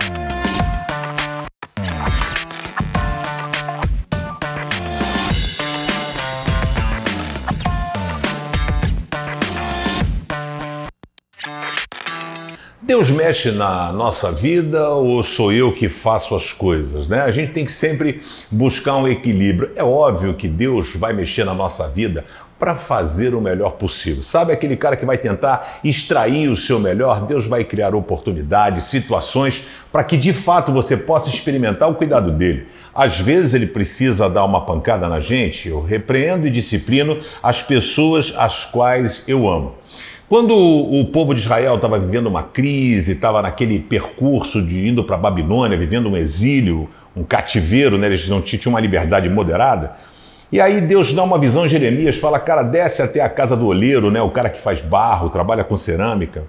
Thank you. Deus mexe na nossa vida ou sou eu que faço as coisas, né? A gente tem que sempre buscar um equilíbrio. É óbvio que Deus vai mexer na nossa vida para fazer o melhor possível. Sabe aquele cara que vai tentar extrair o seu melhor? Deus vai criar oportunidades, situações para que de fato você possa experimentar o cuidado dele. Às vezes ele precisa dar uma pancada na gente, eu repreendo e disciplino as pessoas às quais eu amo. Quando o povo de Israel estava vivendo uma crise, estava naquele percurso de indo para a Babilônia, vivendo um exílio, um cativeiro, né? eles não tinham uma liberdade moderada. E aí Deus dá uma visão em Jeremias, fala, cara, desce até a casa do olheiro, né? O cara que faz barro, trabalha com cerâmica.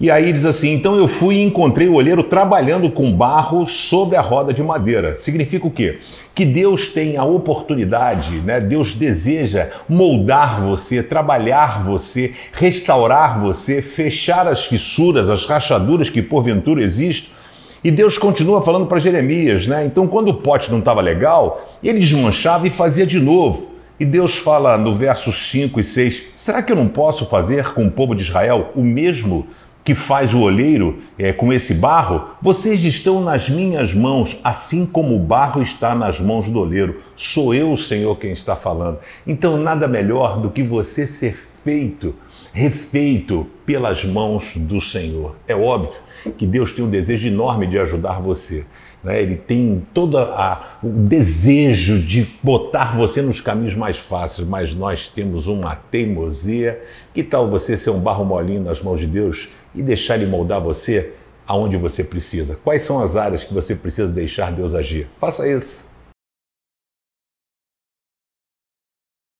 E aí diz assim: então eu fui e encontrei o olheiro trabalhando com barro sobre a roda de madeira. Significa o quê? Que Deus tem a oportunidade, né? Deus deseja moldar você, trabalhar você, restaurar você, fechar as fissuras, as rachaduras que porventura existem e Deus continua falando para Jeremias, né? Então, quando o pote não estava legal, ele desmanchava e fazia de novo. E Deus fala no versos 5 e 6: será que eu não posso fazer com o povo de Israel o mesmo que faz o olheiro é, com esse barro? Vocês estão nas minhas mãos, assim como o barro está nas mãos do oleiro. Sou eu, Senhor, quem está falando. Então, nada melhor do que você ser feito, refeito pelas mãos do Senhor. É óbvio que Deus tem um desejo enorme de ajudar você. Né? Ele tem todo o desejo de botar você nos caminhos mais fáceis, mas nós temos uma teimosia. Que tal você ser um barro molinho nas mãos de Deus e deixar Ele moldar você aonde você precisa? Quais são as áreas que você precisa deixar Deus agir? Faça isso.